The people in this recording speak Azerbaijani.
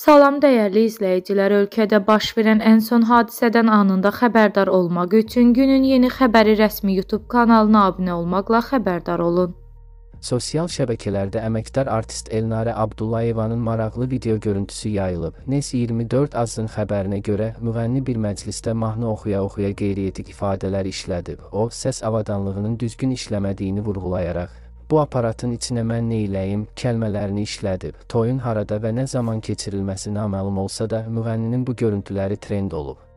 Salam dəyərli izləyicilər, ölkədə baş verən ən son hadisədən anında xəbərdar olmaq üçün günün yeni xəbəri rəsmi YouTube kanalına abunə olmaqla xəbərdar olun. Sosial şəbəkələrdə əməkdar artist Elnarə Abdullayevanın maraqlı video görüntüsü yayılıb. NES 24 azın xəbərinə görə müğənni bir məclisdə mahnı oxuya-oxuya qeyri-etik ifadələr işlədib. O, səs avadanlığının düzgün işləmədiyini vurğulayaraq Bu aparatın içinə mən neyləyim kəlmələrini işlədib. Toyun harada və nə zaman keçirilməsi naməlum olsa da, müğənninin bu görüntüləri trend olub.